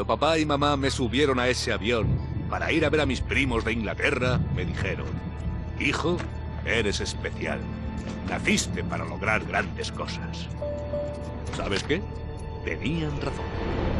Cuando papá y mamá me subieron a ese avión para ir a ver a mis primos de Inglaterra, me dijeron, hijo, eres especial. Naciste para lograr grandes cosas. ¿Sabes qué? Tenían razón.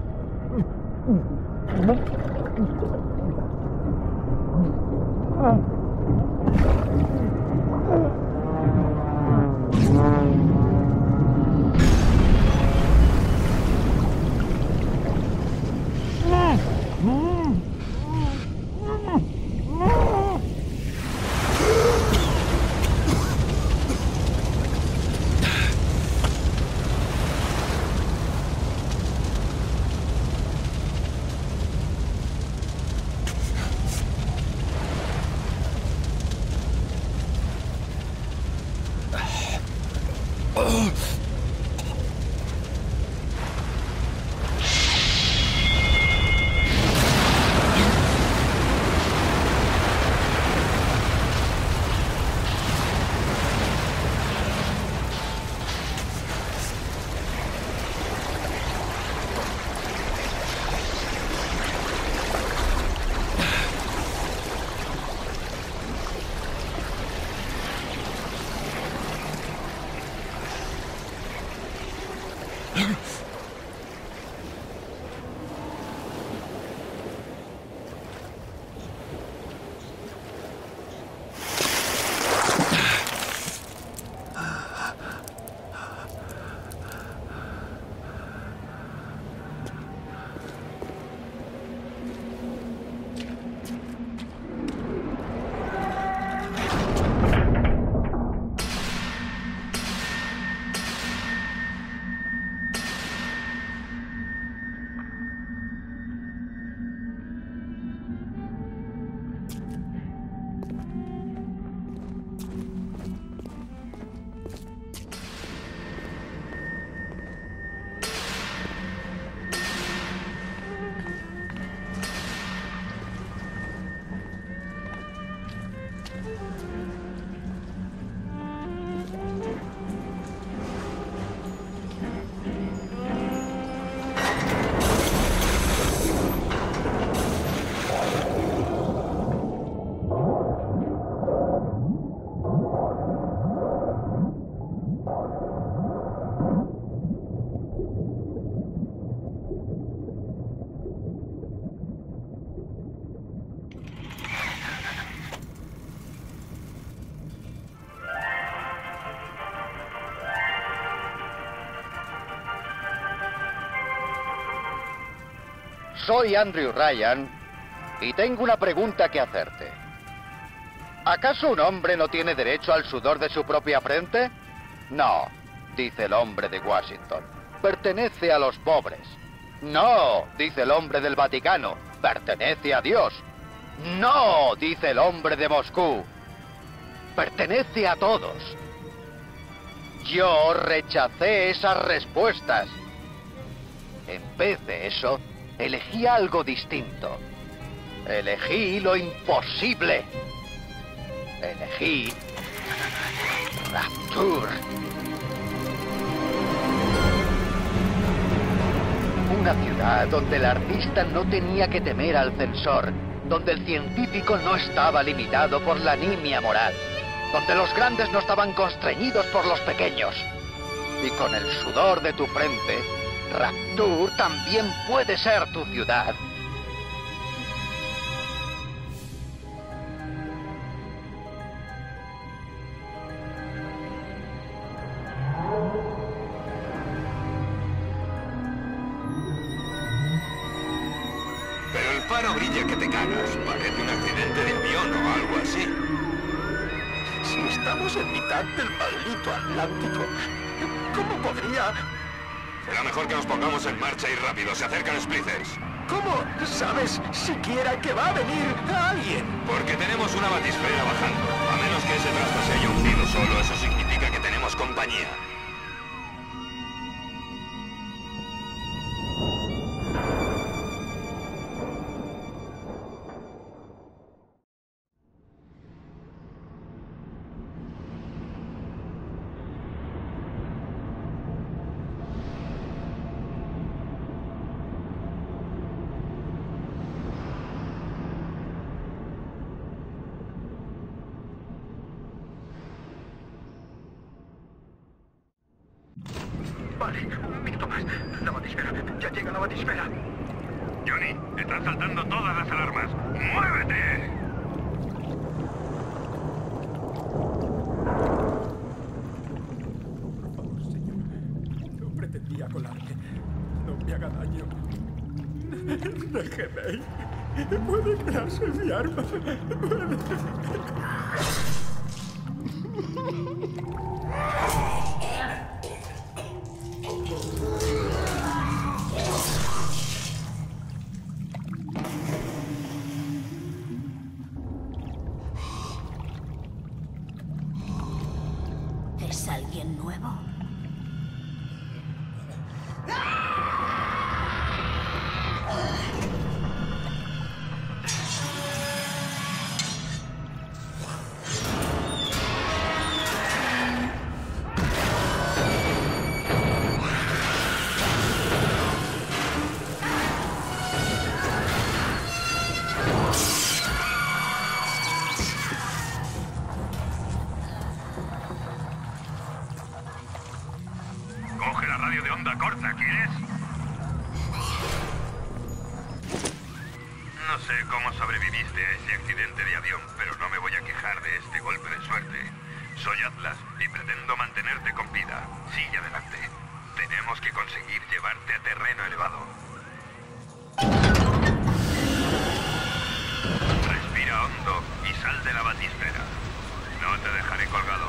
Soy Andrew Ryan y tengo una pregunta que hacerte. ¿Acaso un hombre no tiene derecho al sudor de su propia frente? No, dice el hombre de Washington. Pertenece a los pobres. No, dice el hombre del Vaticano. Pertenece a Dios. No, dice el hombre de Moscú. Pertenece a todos. Yo rechacé esas respuestas. En vez de eso, elegí algo distinto. Elegí lo imposible. Elegí Rapture. Una ciudad donde el artista no tenía que temer al censor, donde el científico no estaba limitado por la nimia moral, donde los grandes no estaban constreñidos por los pequeños. Y con el sudor de tu frente, Rapture también puede ser tu ciudad. Pero el faro brilla que te cagas. Parece un accidente de avión o algo así. Si estamos en mitad del maldito Atlántico, ¿Cómo podría...? Será mejor que nos pongamos en marcha y rápido. Se acercan Splitters. ¿Cómo sabes siquiera que va a venir alguien? Porque tenemos una batisfera bajando. A menos que ese trasto se haya hundido solo, eso significa que tenemos compañía. Johnny, están saltando todas las alarmas. ¡Muévete! Por favor, señor. No pretendía colarme. No me haga daño. Déjeme ir. Puede quedarse mi arma. No sé cómo sobreviviste a ese accidente de avión, pero no me voy a quejar de este golpe de suerte. Soy Atlas y pretendo mantenerte con vida. Sigue adelante. Tenemos que conseguir llevarte a terreno elevado. Respira hondo y sal de la batisfera. No te dejaré colgado.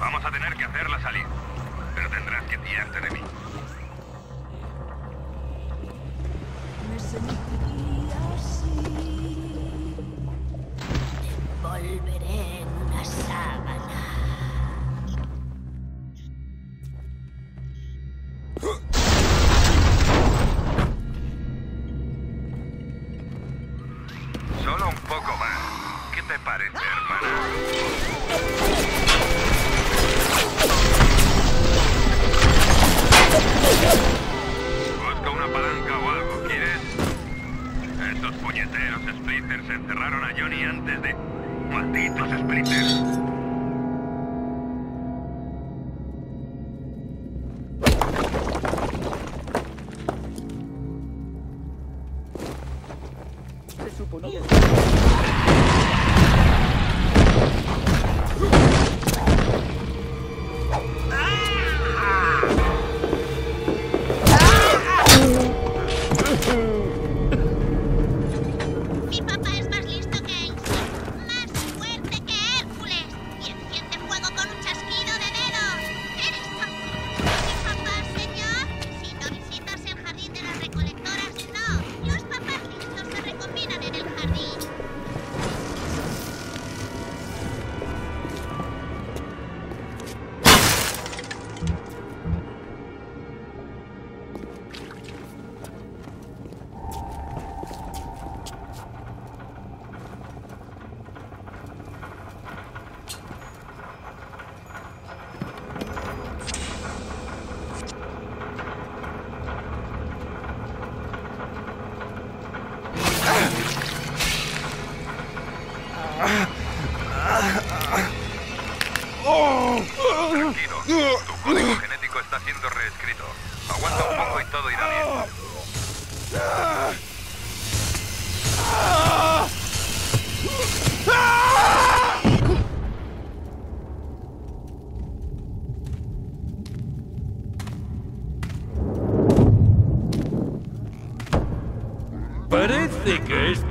Vamos a tener que hacerla salir. Pero tendrás que Mi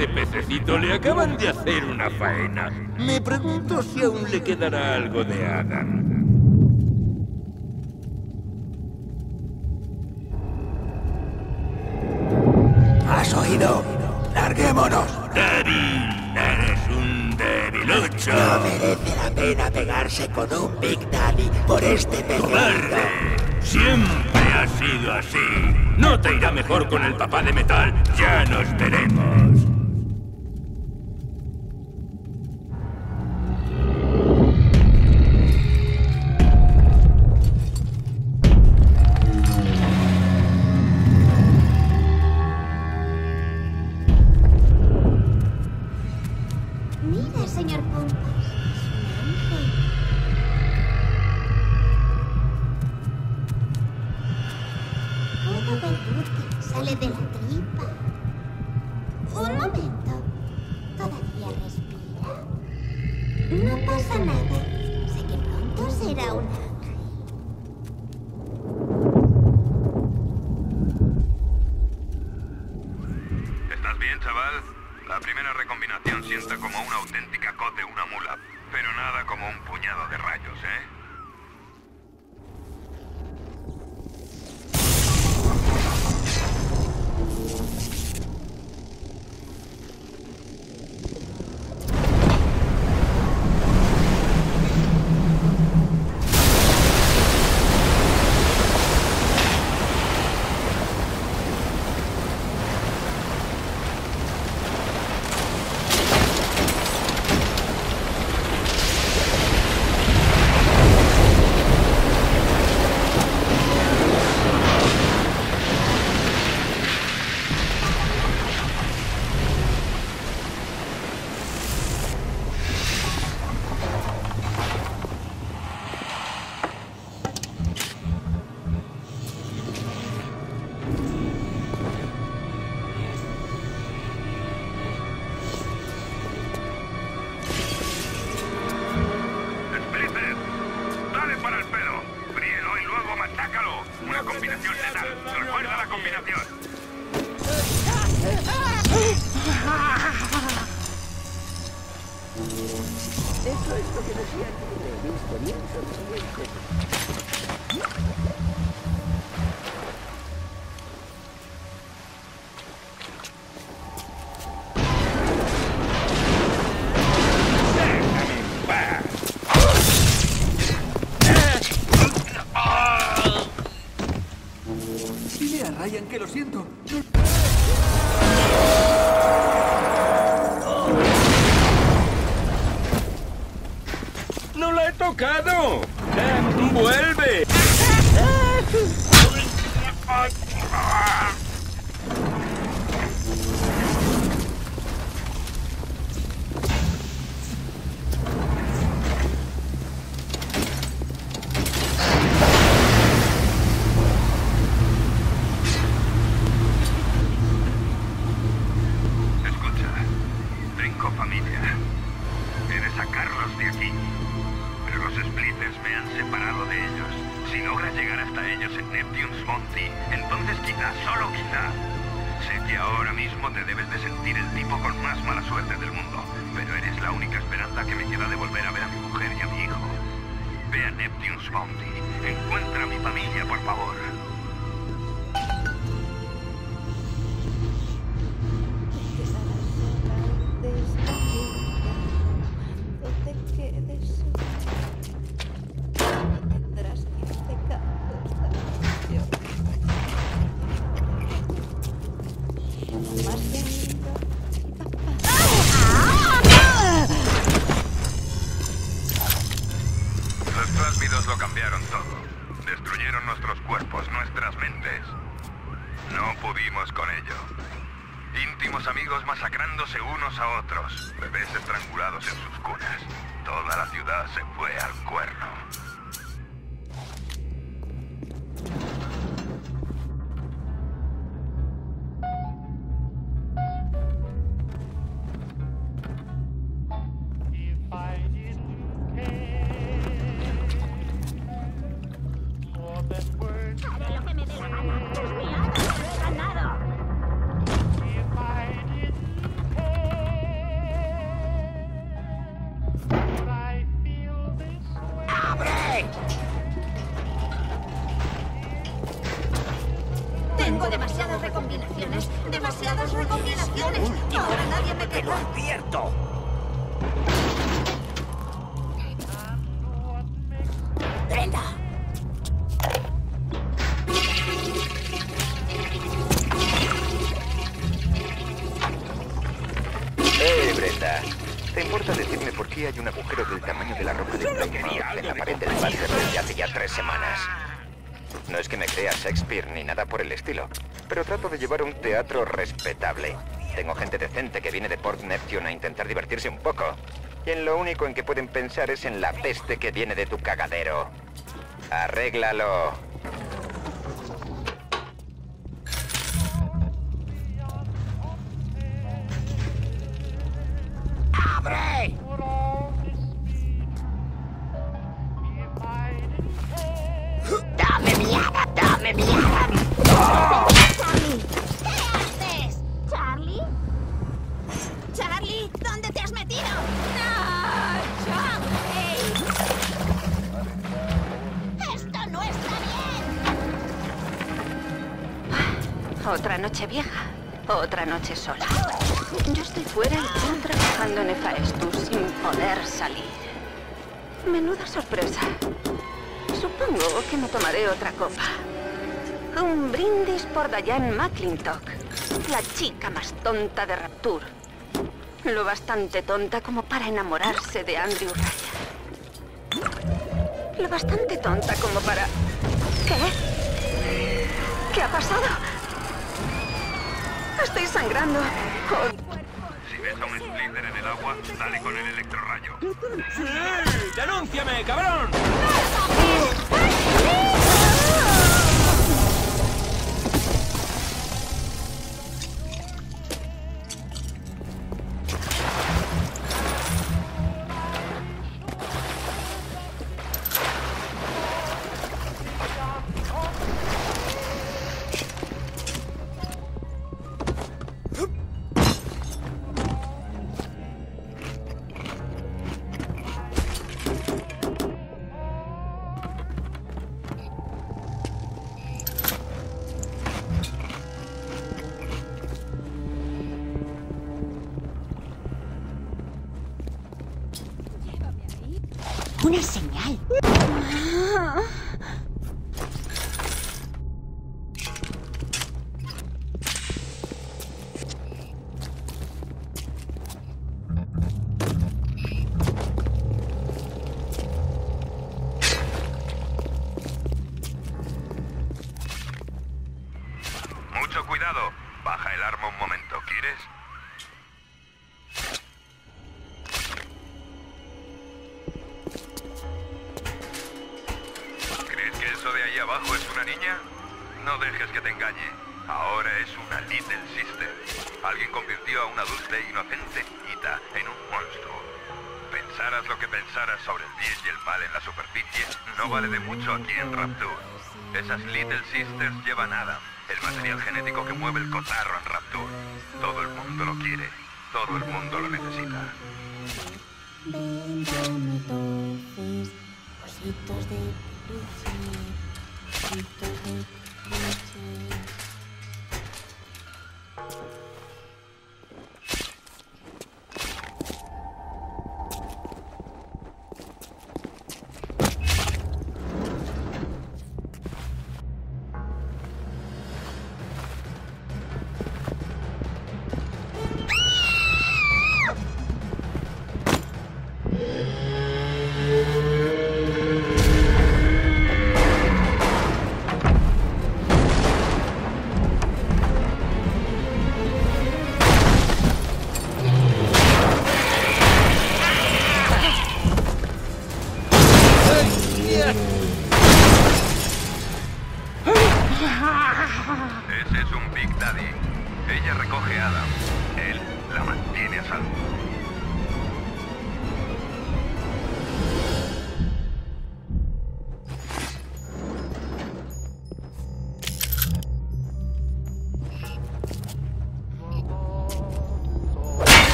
este pececito le acaban de hacer una faena. Me pregunto si aún le quedará algo de Adam. ¿Has oído? ¡Larguémonos! ¡Débil! ¡Eres un debilucho! No merece la pena pegarse con un Big Daddy por este pececito. Siempre ha sido así. No te irá mejor con el papá de metal. Ya nos veremos. ¡No la he tocado! ¡Vuelve! Pero trato de llevar un teatro respetable. Tengo gente decente que viene de Port Neptune a intentar divertirse un poco. Y en lo único en que pueden pensar es en la peste que viene de tu cagadero. Arréglalo. Otra noche sola. Yo estoy fuera y tú trabajando en Efaestus sin poder salir. Menuda sorpresa. Supongo que me tomaré otra copa. Un brindis por Diane McClintock, la chica más tonta de Rapture. Lo bastante tonta como para enamorarse de Andrew Ryan. Lo bastante tonta como para... ¿Qué? ¿Qué ha pasado? Estoy sangrando. Si ves a un Splinter en el agua, dale con el electrorrayo. ¡Sí! ¡Denúnciame, cabrón! Una señal. Little Sisters llevan Adam, el material genético que mueve el cotarro en Rapture. Todo el mundo lo quiere, todo el mundo lo necesita.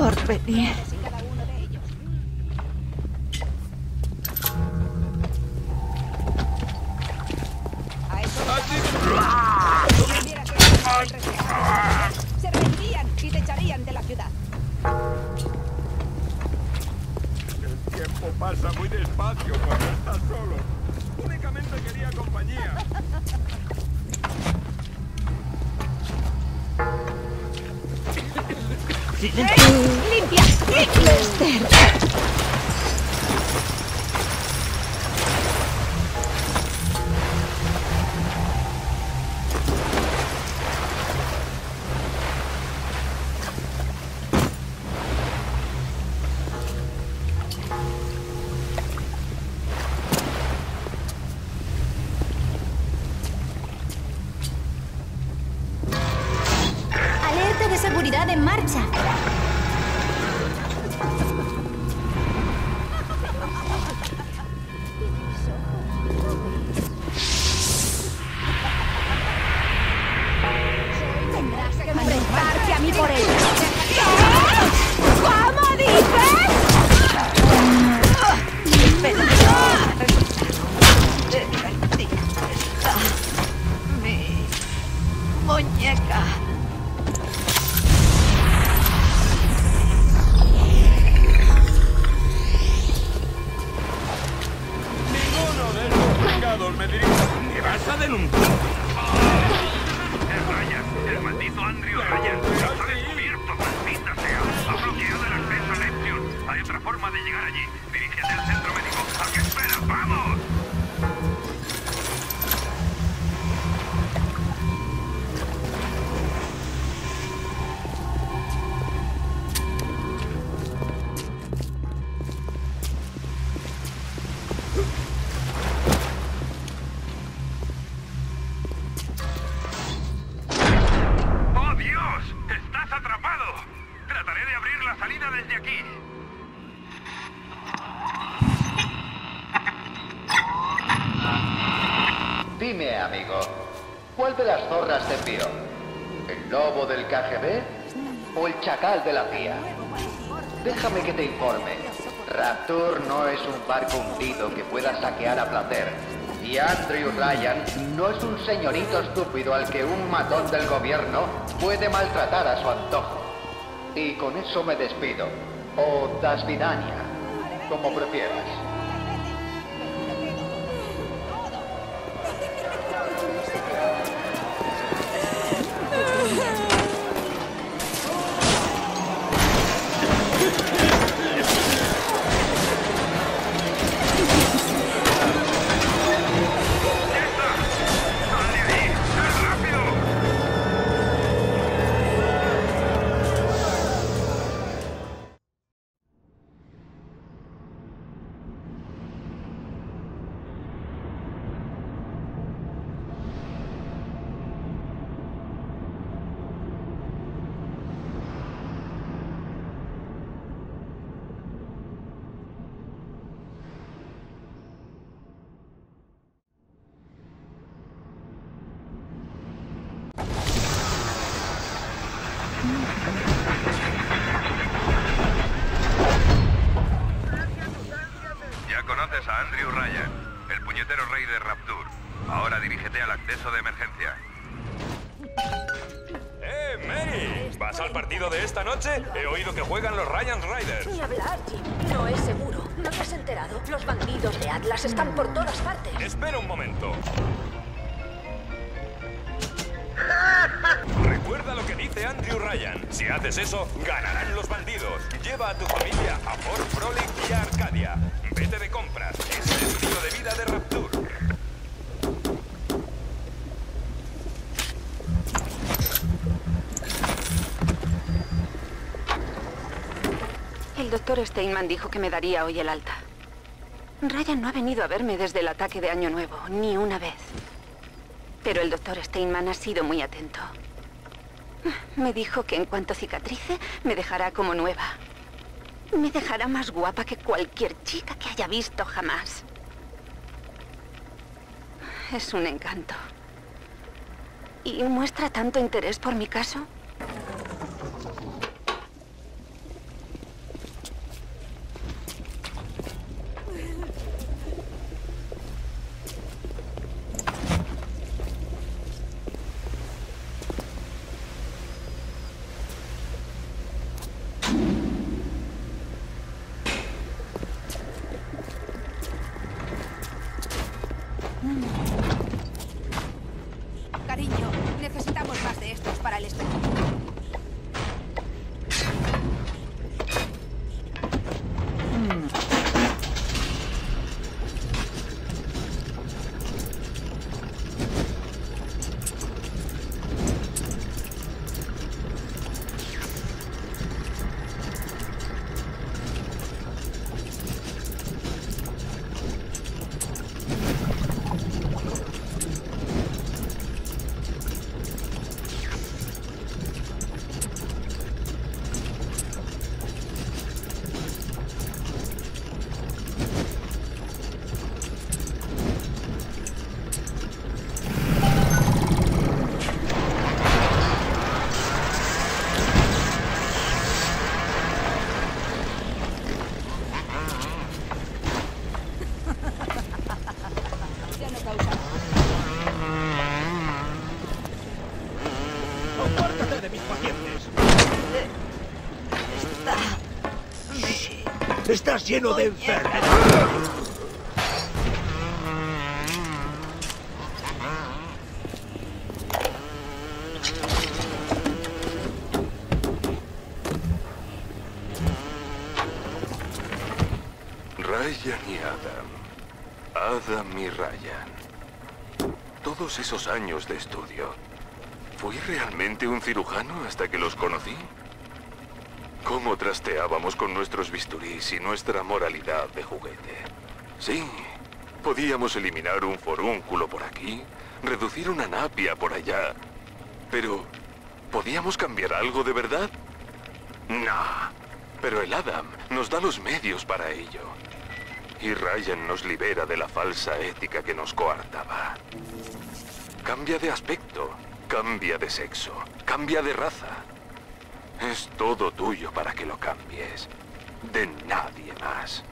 Por venir. Se rendirían y te echarían de la ciudad. El tiempo pasa muy despacio cuando estás solo. Únicamente quería compañía. ¡Limpia! ¡Limpia! Señorito estúpido al que un matón del gobierno puede maltratar a su antojo. Y con eso me despido. O das vidania, como prefieras. Dijo que me daría hoy el alta. Ryan no ha venido a verme desde el ataque de Año Nuevo, ni una vez. Pero el doctor Steinman ha sido muy atento. Me dijo que en cuanto cicatrice, me dejará como nueva. Me dejará más guapa que cualquier chica que haya visto jamás. Es un encanto. ¿Y muestra tanto interés por mi caso? Estás lleno de enfermedad. Ryan y Adam. Adam y Ryan. Todos esos años de estudio. ¿Fui realmente un cirujano hasta que los conocí? ¿Cómo trasteábamos con nuestros bisturís y nuestra moralidad de juguete? Sí, podíamos eliminar un forúnculo por aquí, reducir una napia por allá. Pero, ¿podíamos cambiar algo de verdad? No. Pero el Adam nos da los medios para ello. Y Ryan nos libera de la falsa ética que nos coartaba. Cambia de aspecto, cambia de sexo, cambia de raza. Es todo tuyo para que lo cambies. De nadie más.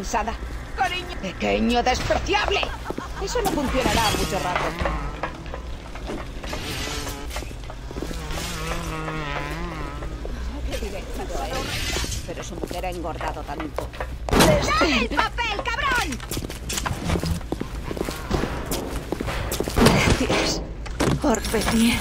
Cansada. Cariño. Pequeño despreciable. Eso no funcionará mucho rato. Es. Pero su mujer ha engordado tanto. ¡Dame el papel, cabrón! Gracias por venir.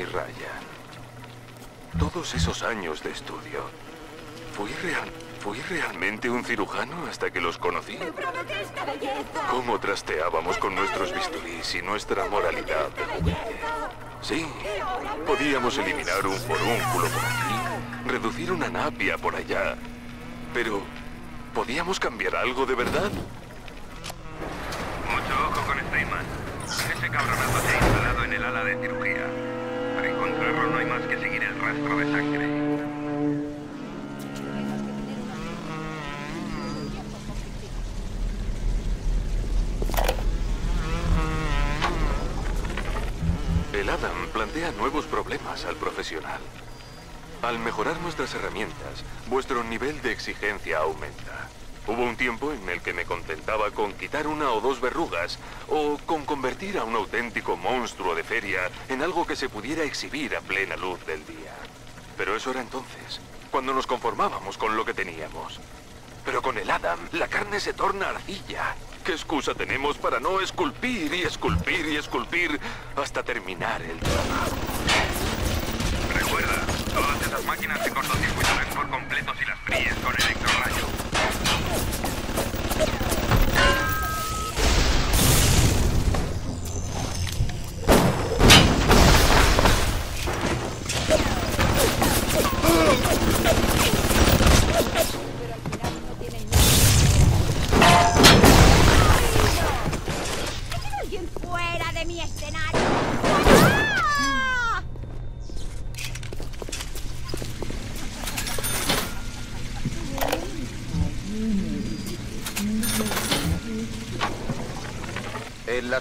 Y Ryan. Todos esos años de estudio. ¿Fui, real, ¿Fui realmente un cirujano hasta que los conocí? ¿Cómo trasteábamos con nuestros bisturís y nuestra moralidad? Sí, podíamos eliminar un forúnculo por aquí, reducir una napia por allá. Pero, ¿podíamos cambiar algo de verdad? Mucho ojo con Steinman. Ese cabronazo se ha instalado en el ala de cirugía. No hay más que seguir el rastro de sangre. El Adam plantea nuevos problemas al profesional. Al mejorar nuestras herramientas, vuestro nivel de exigencia aumenta. Hubo un tiempo en el que me contentaba con quitar una o dos verrugas o con convertir a un auténtico monstruo de feria en algo que se pudiera exhibir a plena luz del día. Pero eso era entonces, cuando nos conformábamos con lo que teníamos. Pero con el Adam, la carne se torna arcilla. ¿Qué excusa tenemos para no esculpir y esculpir y esculpir hasta terminar el trabajo? Recuerda, todas esas máquinas se cortocircuitarán por completo si las fríes con electrorrayo.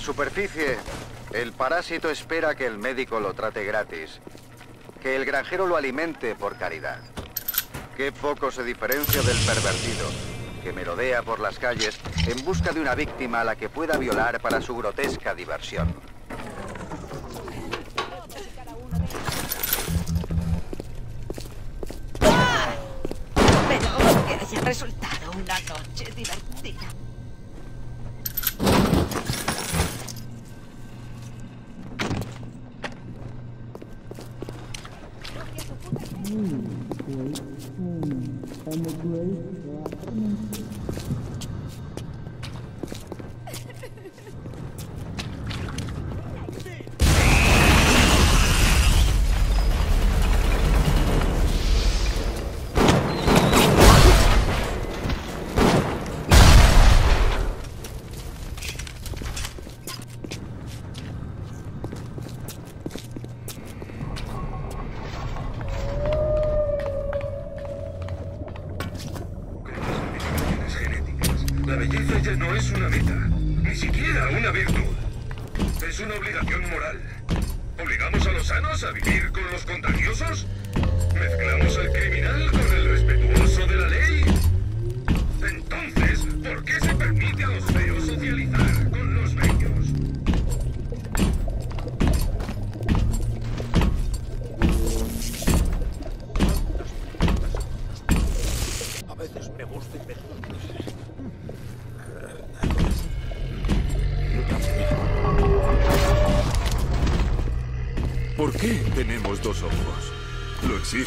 superficie, el parásito espera que el médico lo trate gratis, que el granjero lo alimente por caridad. Qué poco se diferencia del pervertido, que merodea por las calles en busca de una víctima a la que pueda violar para su grotesca diversión. ¡Ah! Resultado una noche divertida. La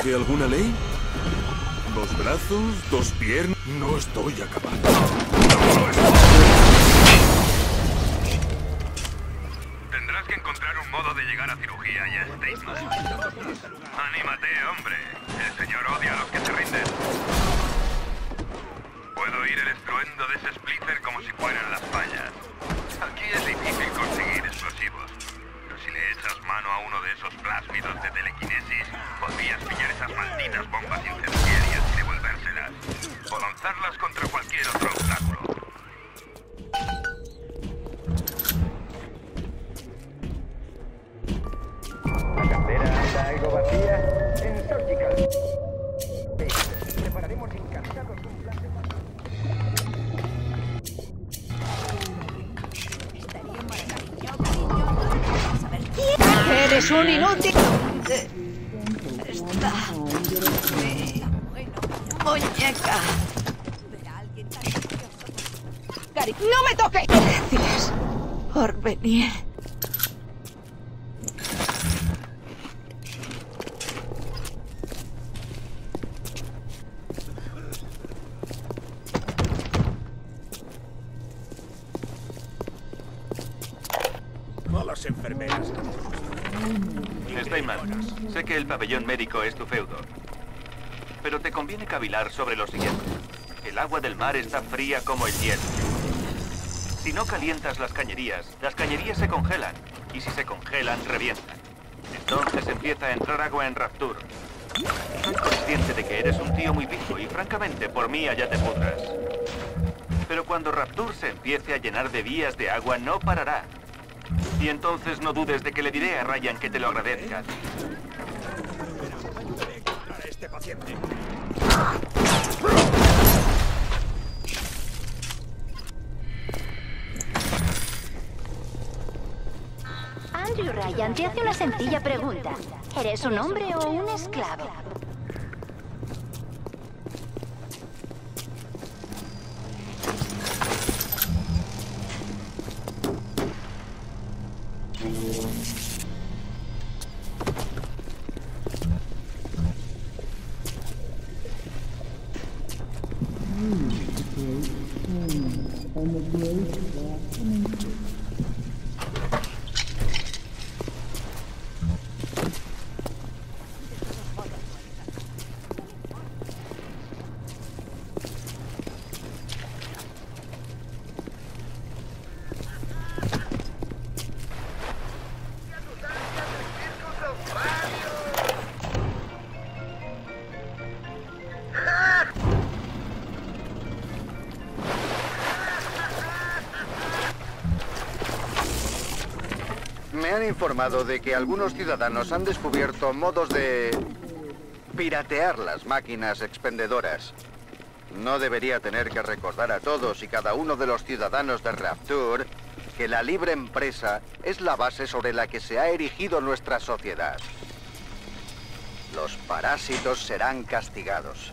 ¿Lo exige alguna ley? ¿Dos brazos? ¿Dos piernas? No estoy acabando. Tendrás que encontrar un modo de llegar a cirugía y a Statement. Mano a uno de esos plásmidos de telequinesis, podrías pillar esas malditas bombas incendiarias y devolvérselas. O lanzarlas contra cualquier otro obstáculo. Un inútil! Esta... muñeca. ¡no me toques! Gracias por sobre lo siguiente. El agua del mar está fría como el hielo. Si no calientas las cañerías, las cañerías se congelan. Y si se congelan, revientan. Entonces empieza a entrar agua en Rapture. Soy consciente de que eres un tío muy viejo y francamente por mí allá te pudras. Pero cuando Rapture se empiece a llenar de vías de agua, no parará. Y entonces no dudes de que le diré a Ryan que te lo agradezca. Este. Andrew Ryan te hace una sencilla pregunta. ¿Eres un hombre o un esclavo? informado de que algunos ciudadanos han descubierto modos de piratear las máquinas expendedoras. No debería tener que recordar a todos y cada uno de los ciudadanos de Rapture que la libre empresa es la base sobre la que se ha erigido nuestra sociedad. Los parásitos serán castigados.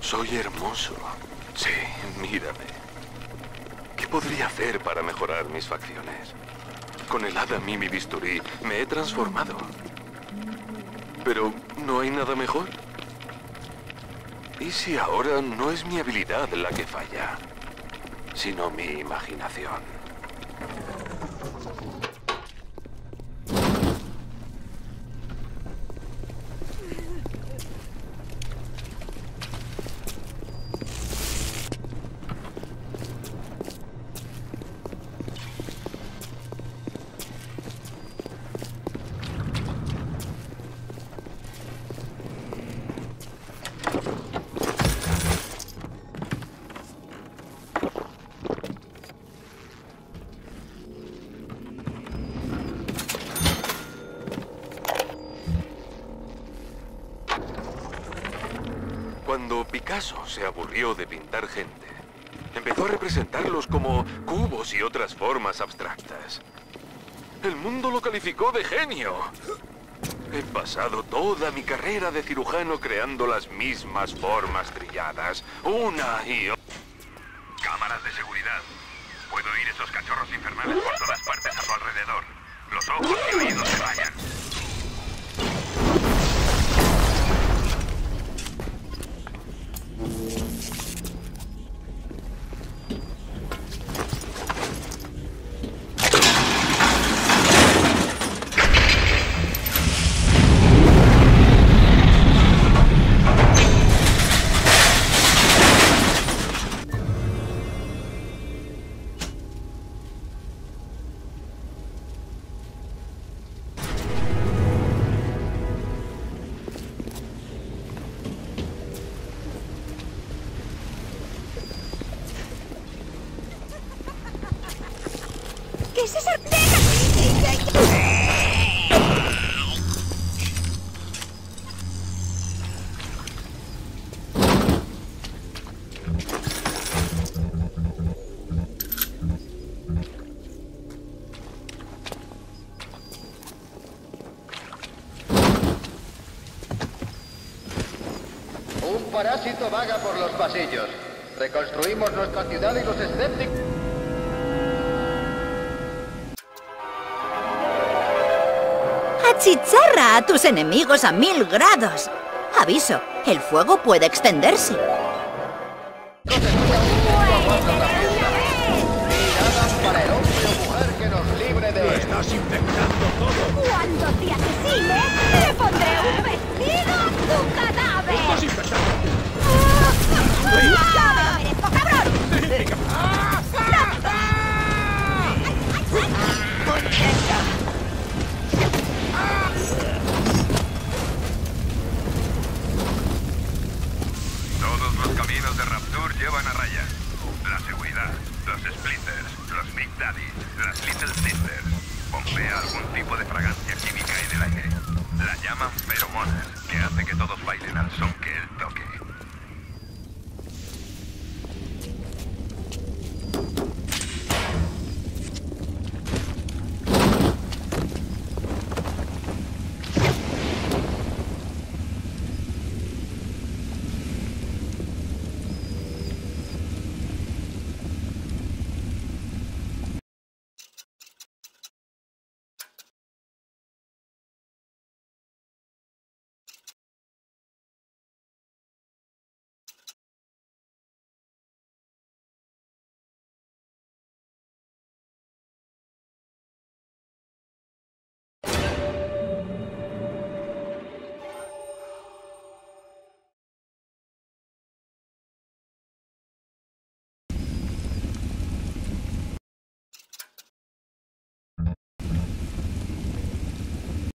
Soy hermoso. Sí, mírame. ¿Qué podría hacer para mejorar mis facciones? Con el Adam y mi bisturí me he transformado. Pero, ¿no hay nada mejor? ¿Y si ahora no es mi habilidad la que falla, sino mi imaginación? Picasso se aburrió de pintar gente, empezó a representarlos como cubos y otras formas abstractas. El mundo lo calificó de genio. He pasado toda mi carrera de cirujano creando las mismas formas trilladas, una y otra. Cámaras de seguridad. Puedo oír esos cachorros infernales por todas partes a su alrededor. Los ojos y oídos se vayan. Parásito vaga por los pasillos. Reconstruimos nuestra ciudad y los escépticos... Achicharra a tus enemigos a mil grados. Aviso, el fuego puede extenderse.